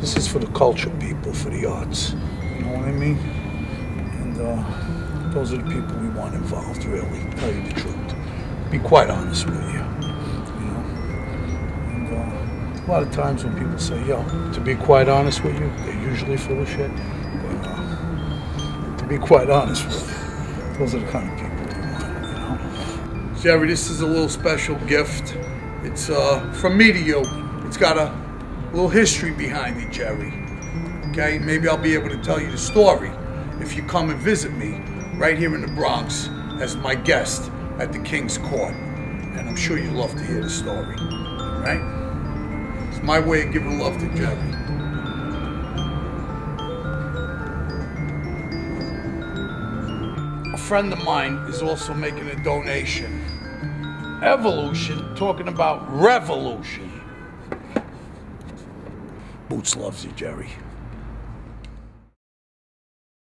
This is for the culture people, for the arts. You know what I mean? And uh, those are the people we want involved, really. Tell you the truth. Be quite honest with you. You know. And uh, a lot of times when people say, "Yo," to be quite honest with you, they're usually full of shit. But uh, to be quite honest with you, those are the kind of people we want. You know. Jerry, this is a little special gift. It's uh, from me to you. It's got a little history behind it, Jerry. Okay, maybe I'll be able to tell you the story if you come and visit me right here in the Bronx as my guest at the King's Court. And I'm sure you'd love to hear the story, right? It's my way of giving love to Jerry. A friend of mine is also making a donation. Evolution, talking about revolution. Boots loves you, Jerry.